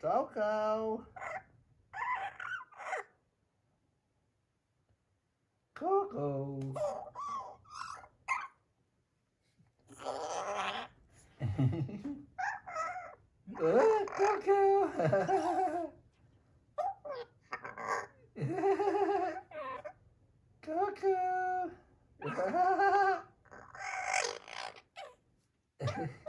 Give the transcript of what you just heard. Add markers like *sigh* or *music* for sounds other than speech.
Coco. Coco. uh, *laughs* Coco. *laughs* Coco. *laughs*